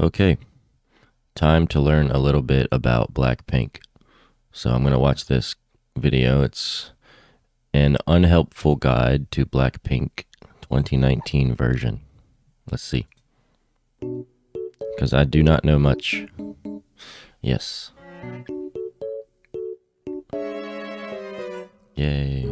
Okay, time to learn a little bit about Blackpink. So I'm going to watch this video. It's an unhelpful guide to Blackpink 2019 version. Let's see. Because I do not know much. Yes. Yay.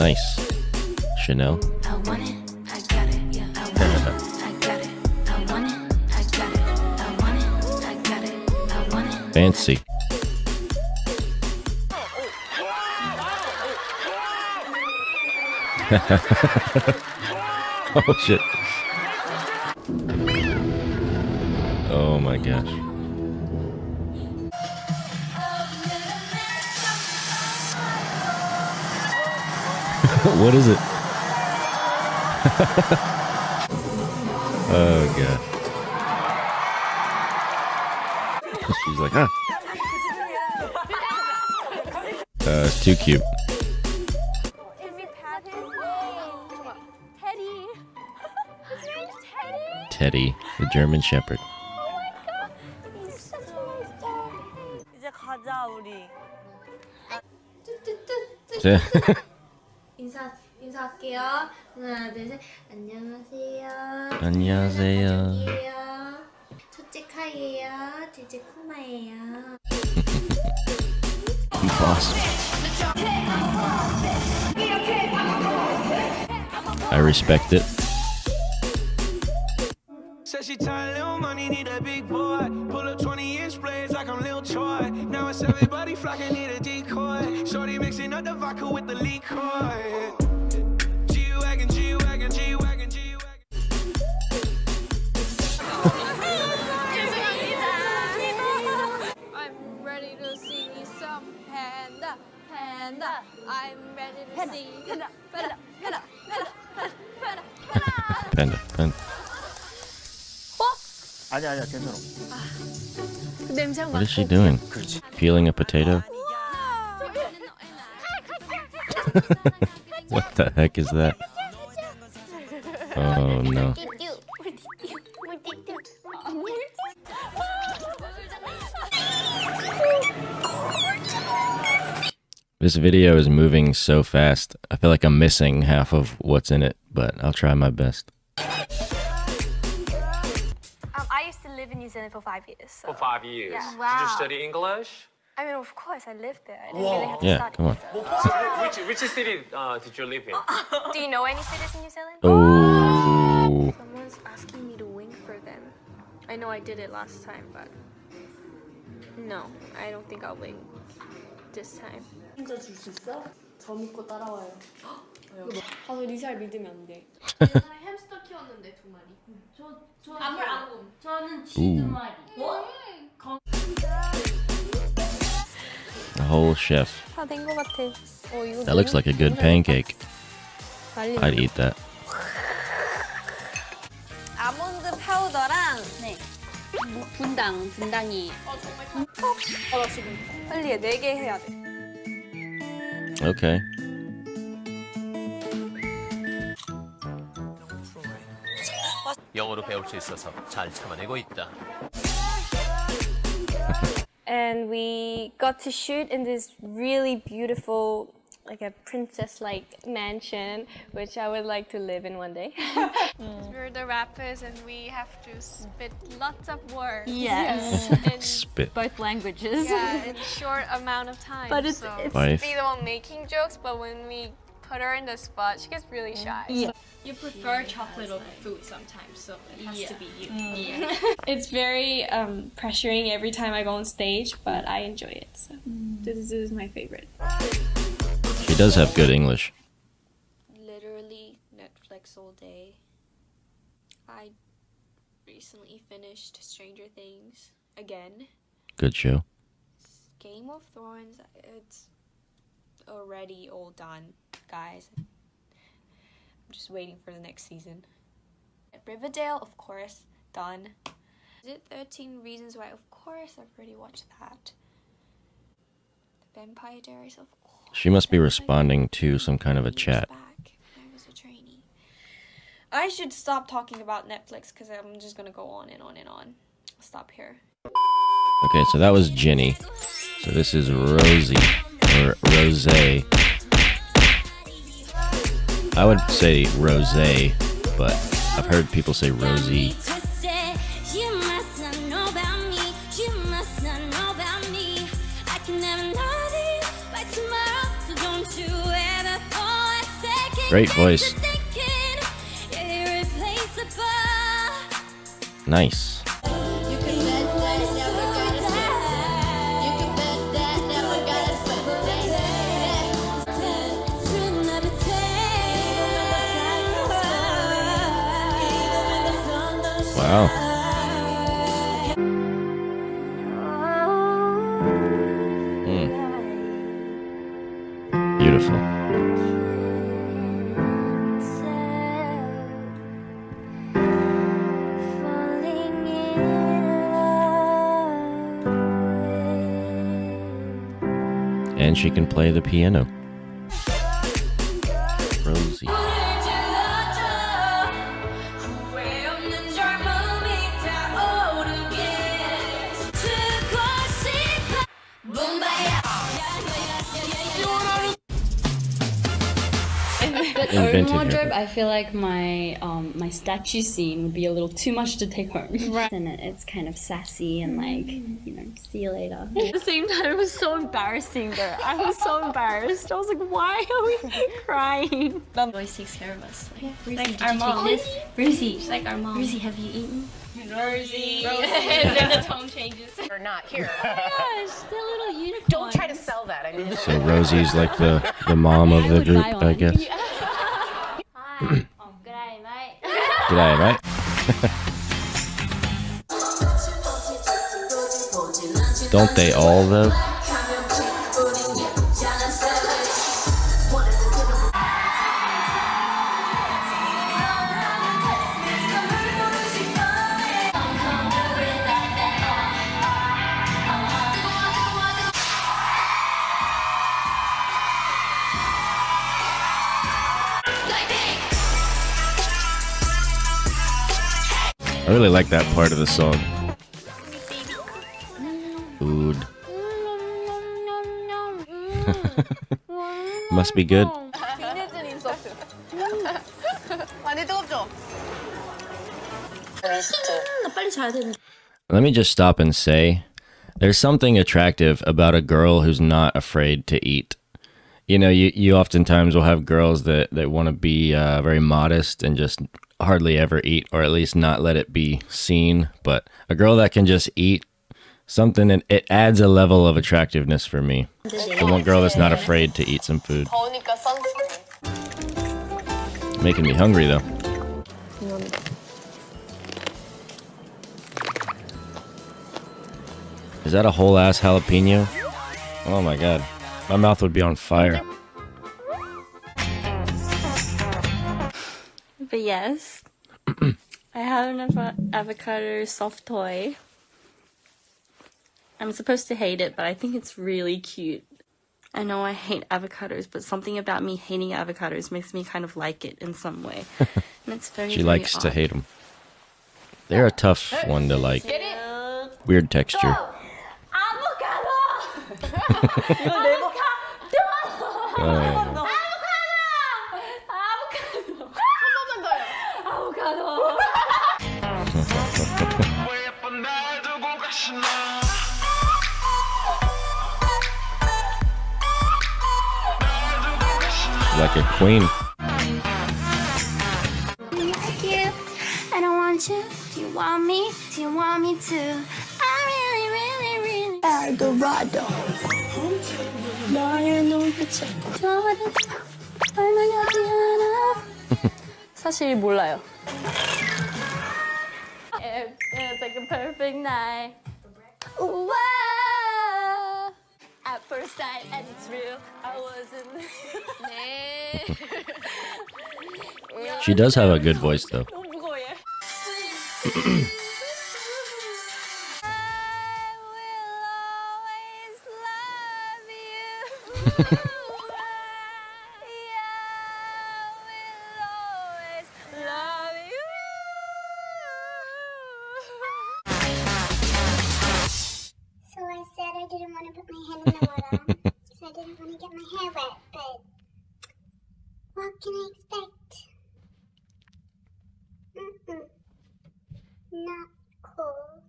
Nice. Chanel. I want it, I got it, yeah, I want it, I got it, I want it, I got it, I want it, I got it, I want it. Fancy. oh shit. Oh my gosh. what is it? oh god. She's like, huh? Uh, it's too cute. Is it Teddy. Teddy. Teddy, the German Shepherd. Oh 하나 둘 셋. 안녕하세요. 안녕하세요. 안녕하세요. 첫째 카이예요. 둘째 코마예요. Boss. I respect it. What is she doing? Peeling a potato? What the heck is that? Oh no. This video is moving so fast. I feel like I'm missing half of what's in it, but I'll try my best. Um, I used to live in New Zealand for five years. So. For five years. Yeah. Did Wow. you study English? I mean, of course, I lived there. I didn't really have to Yeah, study. come on. So which, which city uh, did you live in? Do you know any cities in New Zealand? Oh. Someone's asking me to wink for them. I know I did it last time, but no, I don't think I'll wink this time. 진짜 줄 수 있어? 저 믿고 따라와요. 가서 리사를 믿으면 안 돼. 햄스터 키웠는데 두 마리. 저 아무 안 저는 Ooh. 마리. 뭐? A whole chef. 다된것 같아. 어 이거 That looks like a good pancake. I'd eat that. 아몬드 파우더랑 네. 분당 분당이 빨리 네개 해야 돼. Okay. 영어로 배울 수 있어서 잘 참아내고 있다. and we got to shoot in this really beautiful like a princess-like mansion which i would like to live in one day We're the rappers and we have to spit lots of words. Yes. In, Spit. both languages. yeah, in short amount of time. But it's- so it's- Wife. be the one making jokes, but when we put her in the spot. She gets really shy. Yeah. You prefer chocolate over food sometimes, so it has to be you. Yeah. it's very um, pressuring every time I go on stage, but I enjoy it. So this, is, this is my favorite. She does have good English. Literally Netflix all day. I recently finished Stranger Things again. Good show. Game of Thrones, it's already all done, guys. I'm just waiting for the next season. Riverdale, of course, done. Is it 13 Reasons Why? Of course, I've already watched that. The Vampire Diaries, of course. She must be responding to some kind of a chat. I was a trainee. I should stop talking about Netflix because I'm just gonna go on and on and on. I'll stop here. Okay, so that was Jennie. So this is Rosie or Rose. I would say Rose, but I've heard people say Rosie. Great voice. not Wow. Hmm. Beautiful. And she can play the piano. Wardrobe. I feel like my um, my statue scene would be a little too much to take home. Right. And it's kind of sassy and like, you know, see you later. At the same time, it was so embarrassing though. I was so embarrassed. I was like, why are we crying? Mom always takes care of us. Like, Rosie, Like did our you mom. take this? Rosie, she's like our mom. Rosie, have you eaten? Rosie. and then the tone changes. We're not here. Gosh, the little unicorn. Don't try to sell that. I mean, So Rosie's like the, the mom of the group, I one. guess. Oh, g'day, mate. G'day, mate. Don't they all, though? I really like that part of the song. Food. Must be good. Let me just stop and say there's something attractive about a girl who's not afraid to eat. You know, you, you oftentimes will have girls that, that want to be uh, very modest and just hardly ever eat, or at least not let it be seen. But a girl that can just eat something, and it adds a level of attractiveness for me. The one girl that's not afraid to eat some food. Making me hungry though. Is that a whole ass jalapeno? Oh my god. My mouth would be on fire. Yes, I have an avo- avocado soft toy. I'm supposed to hate it, but I think it's really cute. I know I hate avocados, but something about me hating avocados makes me kind of like it in some way. And it's very She very likes to hate them. They're a tough one to like. Weird texture. Oh. like a queen. Like you, I don't want you. Do you want me? Do you want me to? I really, really, really. Eldorado. 사실 몰라요. It's like a perfect night. Wow. At first sight, and it's real. I wasn't. She does have a good voice though. Oh, want to put my hand in the water. so I didn't want to get my hair wet, but what can I expect? Mm-mm. Not cool.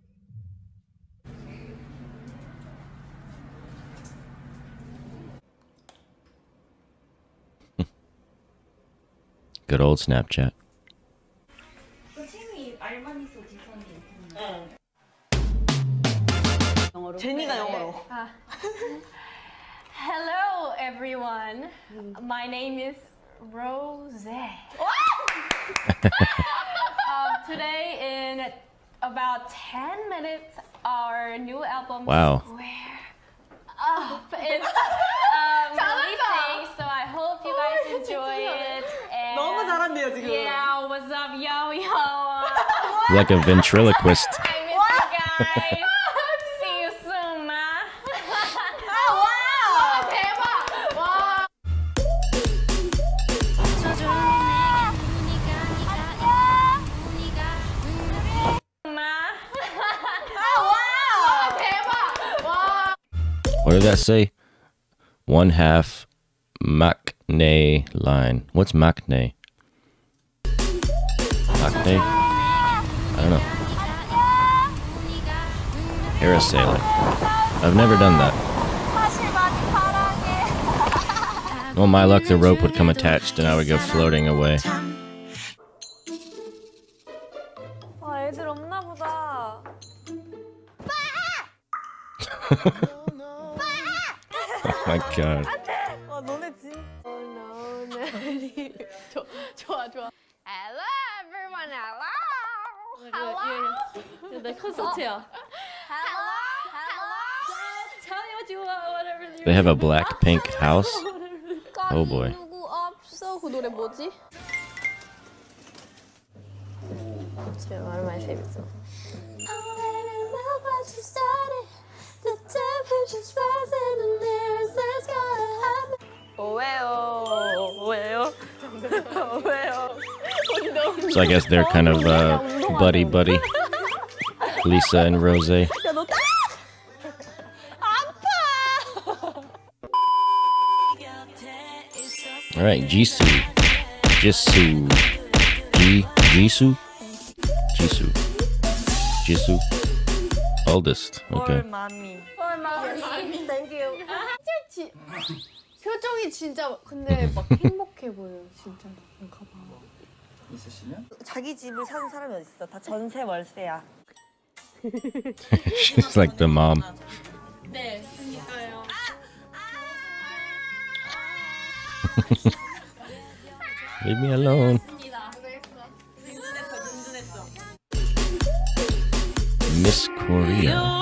Good old Snapchat. 제니가 영어로. Hello, everyone. My name is Rose. um, today, in about 10 minutes, our new album Wow. Square Up is um, releasing. So I hope you guys enjoy it. And 너무 잘한대요, 지금. Yeah, what's up, yo, yo? Like a ventriloquist. I miss you guys. What did that say? One half maknae line. What's maknae? maknae? I don't know. Parasailing. I've never done that. Well, my luck, the rope would come attached and I would go floating away. My God. Hello everyone, hello. Hello. Hello, hello. Tell what you want, whatever. They have a Blackpink house. Oh boy. my favorite. So I guess they're kind of uh, buddy buddy. Lisa and Rose. All right, Jisoo, Jisoo, G Jisoo, Jisoo, Jisoo, oldest. Okay. Mommy. Mommy. Thank you. 지, 표정이 진짜 근데 막 행복해 보여요 진짜. 가봐. 자기 집을 사는 사람이 어딨어? 다 전세 월세야. She's like the mom. 네, 그러니까요. Leave me alone. Miss Korea.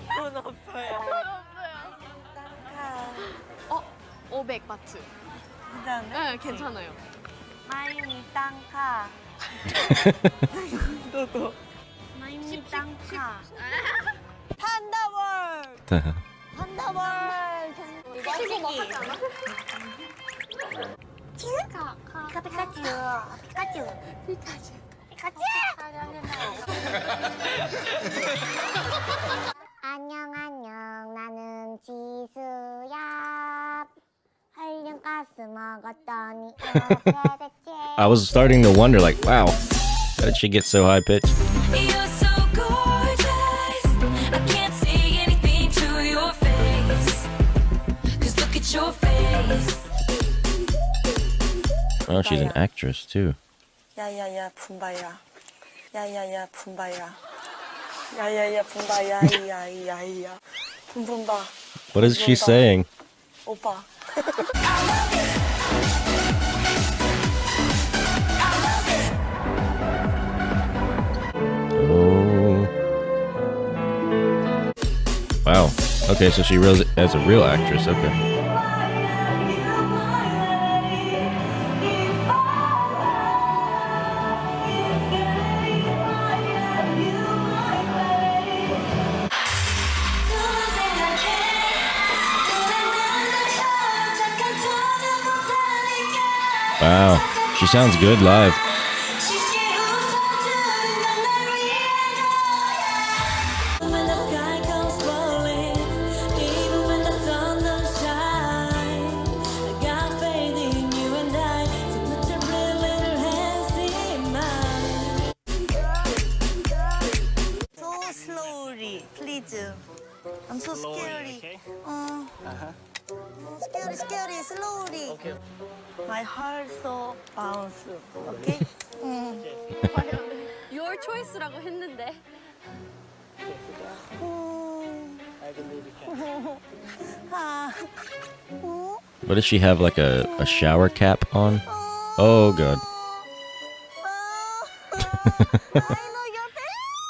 500 바트. 괜찮은데? 네, 괜찮아요. 마이미 땅카. 너도. 마이미 땅카. 판다월. 판다월. 이거 막하지 않아? 피카 피카 피카츄 피카츄 피카츄 피카츄 안녕 안녕 나는 지수야 I was starting to wonder, like, wow, how did she get so high pitched? Oh, she's an actress too. Yeah, yeah, yeah, Boombayah. Yeah, yeah, yeah, Boombayah. Yeah, yeah, yeah, Boombayah. Yeah, yeah, yeah. Pum, pumba. What is she saying? Opa. Oh. Wow. Okay, so she real as a real actress. Okay. Wow. She sounds good live. She have? Like a, a shower cap on? Oh, God. I know your face.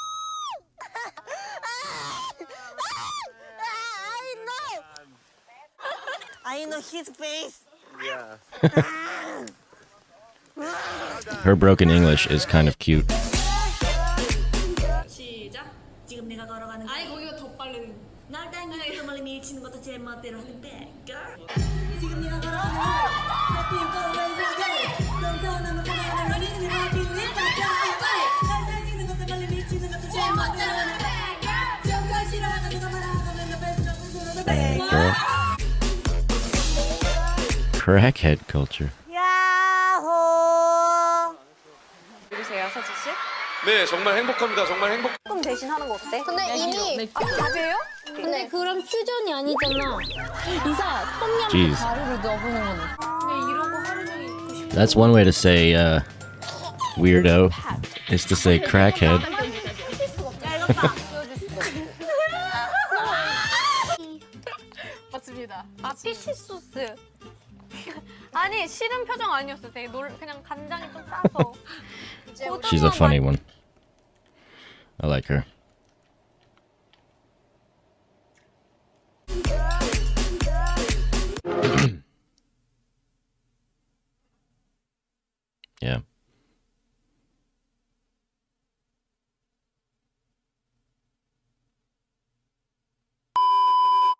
I know his face Her broken English is kind of cute. Crackhead culture. 야호 누구세요, 서지 씨? 네, 정말 행복합니다. 정말 행복. 조금 대신 하는 거 어때? 근데 이미 아, 답이에요? 근데 그럼 퓨전이 아니잖아. 이사 똠얌 Jeez. 가루를 넣어보는 거는. 근데 이런 거 하루 종일 입고 싶어. That's one way to say uh, weirdo, is to say crackhead. 맞습니다. 아 피쉬 소스. 아니 싫은 표정 아니었어. 되게 놀 그냥 간장이 좀 싸서. She's a funny one. I like her. yeah.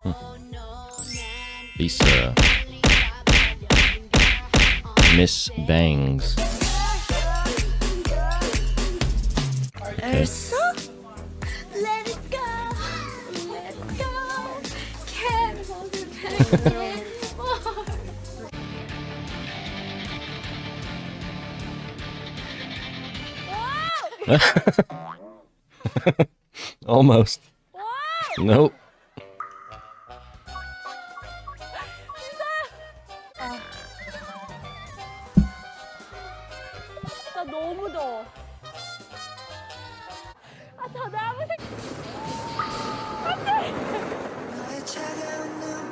Hmm. These it back anymore. Almost. Nope.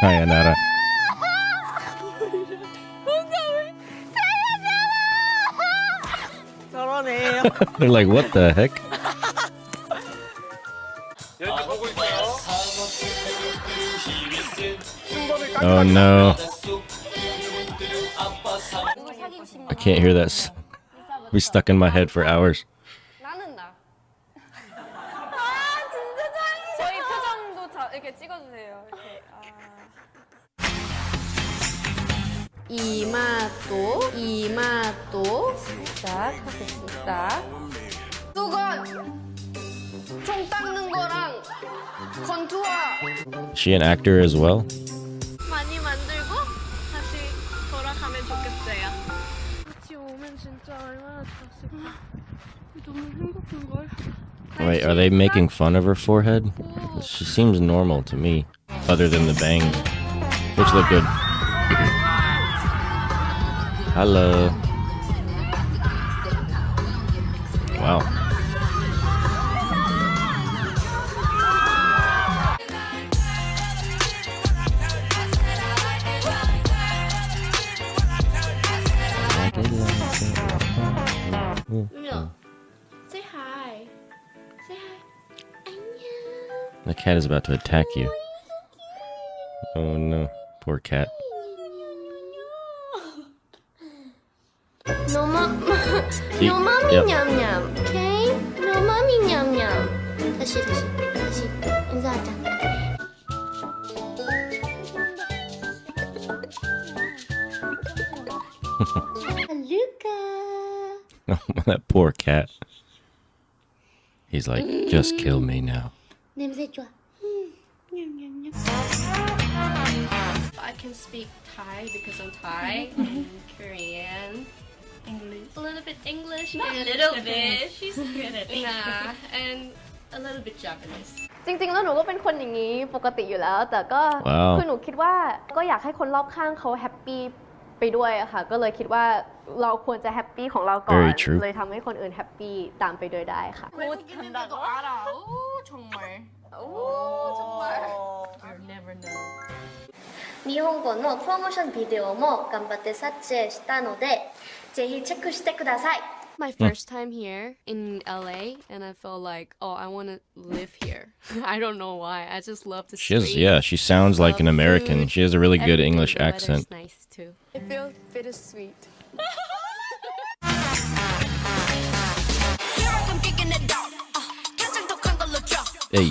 sayonara. They're like, what the heck? Oh no. I can't hear that. Be stuck in my head for hours. she an actor as well? Wait, are they making fun of her forehead? She seems normal to me, other than the bangs, which look good. Hello. Wow. 유미야, say hi. Say hi. The cat is about to attack you. Oh no, poor cat. No mom, See? no mommy Yep. nyam nyam. Okay? No mommy nyam nyam. 다시 다시 다시 인사하자. Oh, that poor cat. He's like, just kill me now. I can speak Thai because I'm Thai, mm-hmm. and mm-hmm. Korean, English, a little bit English, Not a little bit. She's good at it. Nah, and a little bit Japanese. จริงๆ แล้วหนูก็เป็นคนอย่างนี้ปกติอยู่แล้วคือหนูคิดว่าก็อยากให้คนรอบข้างเขาแฮปปี้ ไปด้วยอะค่ะ ก็เลยคิดว่าเราควรจะแฮปปี้ของเราก่อน Very true. เลยทำให้คนอื่นแฮปปี้ตามไปด้วยได้ค่ะ 외국인인데도 알아. 오 정말. 오 정말. You never know. 日本語のプロモーションビデオも頑張って撮影したのでぜひチェックしてください My hmm. first time here in LA, and I felt like, oh, I want to live here. I don't know why. I just love the She has, street. yeah, she sounds like an American. She has a really good Everything. English accent. nice too. It feels bittersweet. Hey.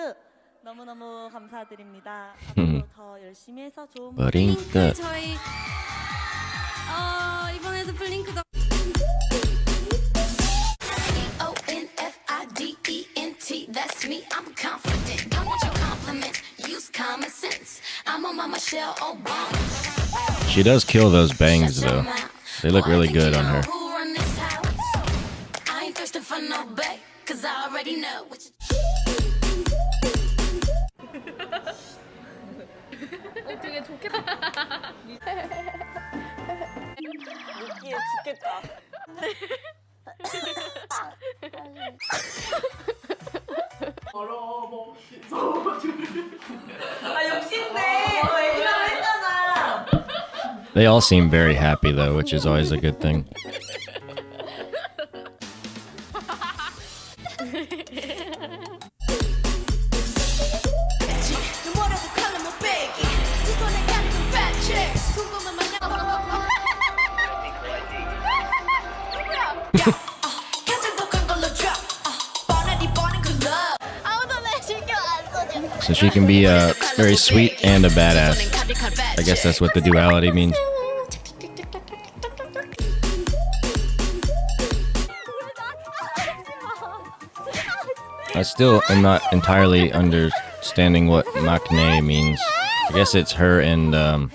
블링크 너무너무 감사드립니다. 음. 앞으로 더 열심히 해서 좋은 블링크. 저희 어 이번에도 블링크 더 O-N-F-I-D-E-N-T That's me, I'm confident I want your compliments, use common sense I'm on my Michelle Obama She does kill those bangs though. They look really good on her. Who run this house? I ain't thirsting for no bae Cause I already know what you 어, 되게 좋겠다. 웃기에 죽겠다. 아 욕심내. 너 애기라고 했잖아. They all seem very happy though, which is always a good thing. She can be uh, very sweet and a badass. I guess that's what the duality means. I still am not entirely understanding what maknae means. I guess it's her and um,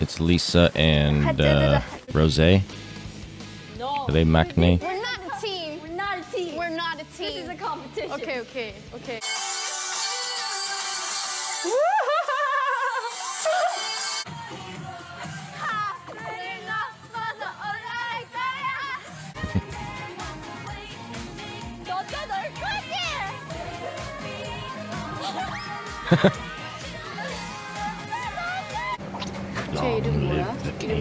it's Lisa and uh, Rose. Are they maknae? Competition. Okay, okay, okay. 쟤 이름 뭐야?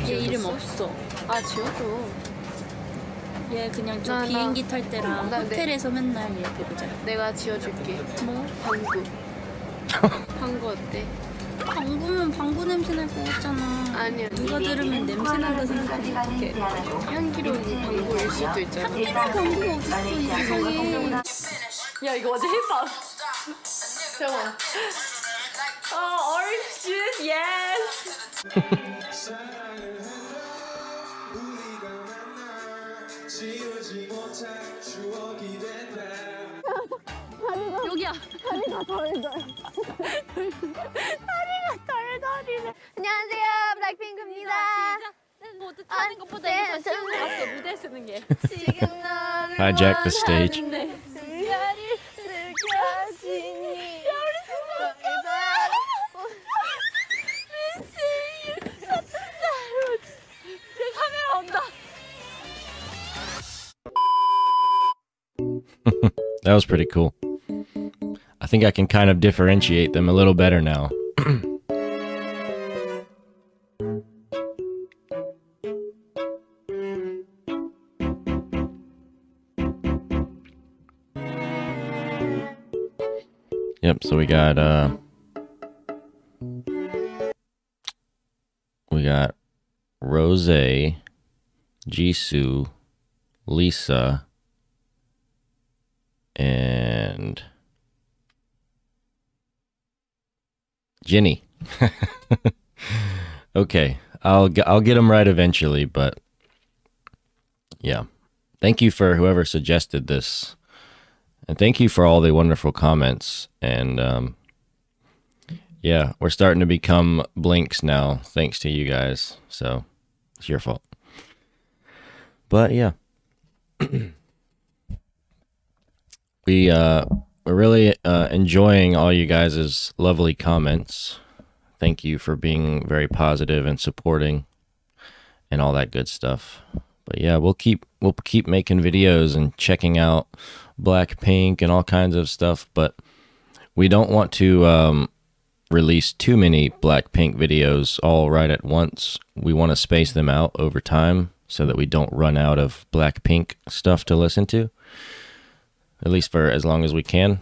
얘 이름 없어. 아 지워줘. 얘 그냥 저 나, 나. 비행기 탈 때랑 나 내- 호텔에서 맨날 얘 배우자. 내가 지어줄게. 뭐? 방구. 방구 어때? 방구면 방구 냄새 날것 같잖아. 아니야. 누가 들으면 냄새 난다 어떡해. 향기로운 방구일 수도 있잖아. 방구가 어딨어 이 세상에. 야 이거 어제 힙합. 잠깐만. 어 orange juice yes. 여기야. 다리가 덜덜. 다리가 덜덜이네. 안녕하세요, 블랙핑크입니다. 것보다 이거 쉬운 것 같아 무대 쓰는 게. 지금 너를 Hijack the stage. That was pretty cool. I think I can kind of differentiate them a little better now. yep, so we got uh we got Rose, Jisoo, Lisa, and Jennie. okay, I'll I'll get them right eventually, but yeah. Thank you for whoever suggested this, and thank you for all the wonderful comments. And um, yeah, we're starting to become blinks now, thanks to you guys. So it's your fault. But yeah. we uh we're really uh enjoying all you guys' lovely comments. Thank you for being very positive and supporting and all that good stuff. But yeah, we'll keep we'll keep making videos and checking out Blackpink and all kinds of stuff, but we don't want to um release too many Blackpink videos all right at once. We want to space them out over time so that we don't run out of Blackpink stuff to listen to at least for as long as we can.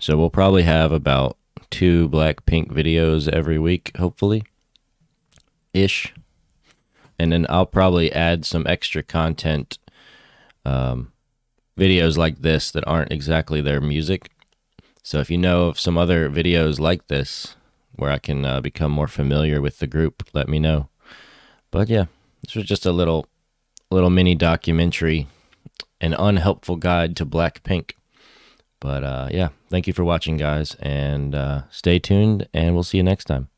So we'll probably have about two Blackpink videos every week, hopefully, ish. And then I'll probably add some extra content, um, videos like this that aren't exactly their music. So if you know of some other videos like this where I can uh, become more familiar with the group, let me know. But yeah, this was just a little, little mini documentary an unhelpful guide to Blackpink. But uh, yeah, thank you for watching, guys, and uh, stay tuned, and we'll see you next time.